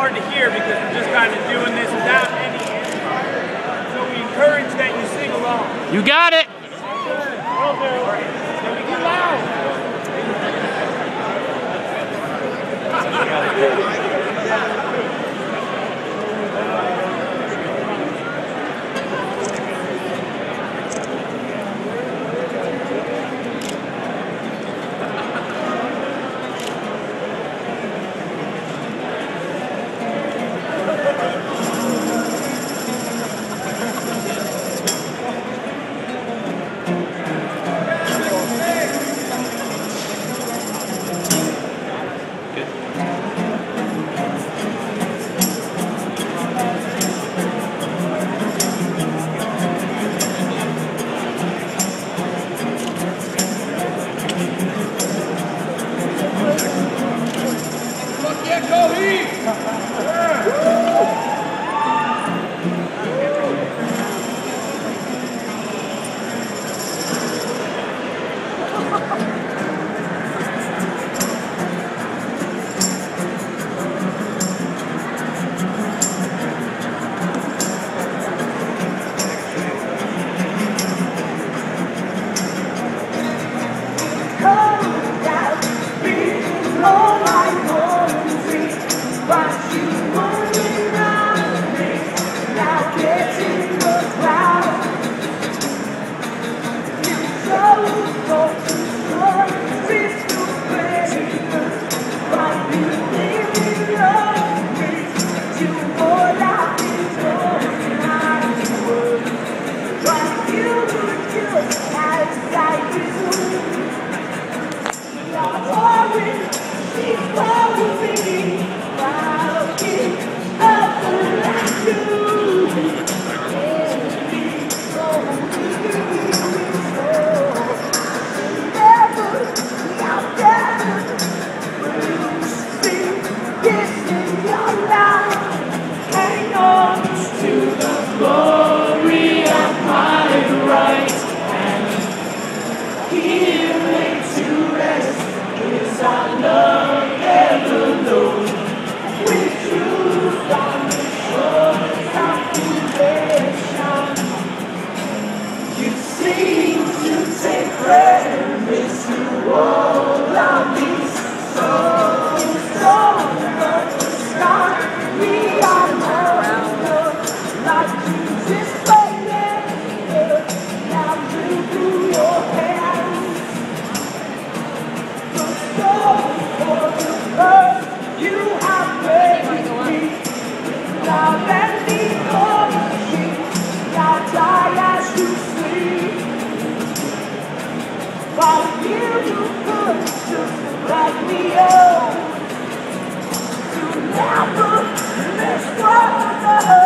hard to hear because we're just kind of doing this without any So we encourage that you sing along. You got it. Baby, stop your mind.